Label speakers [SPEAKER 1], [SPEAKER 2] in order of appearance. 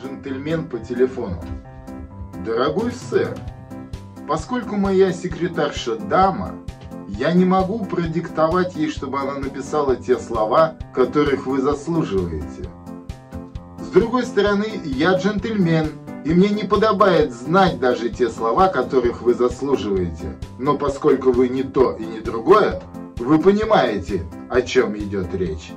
[SPEAKER 1] Джентльмен по телефону. Дорогой сэр, поскольку моя секретарша дама, я не могу продиктовать ей, чтобы она написала те слова, которых вы заслуживаете. С другой стороны, я джентльмен, и мне не подобает знать даже те слова, которых вы заслуживаете. Но поскольку вы не то и не другое, вы понимаете, о чем идет речь.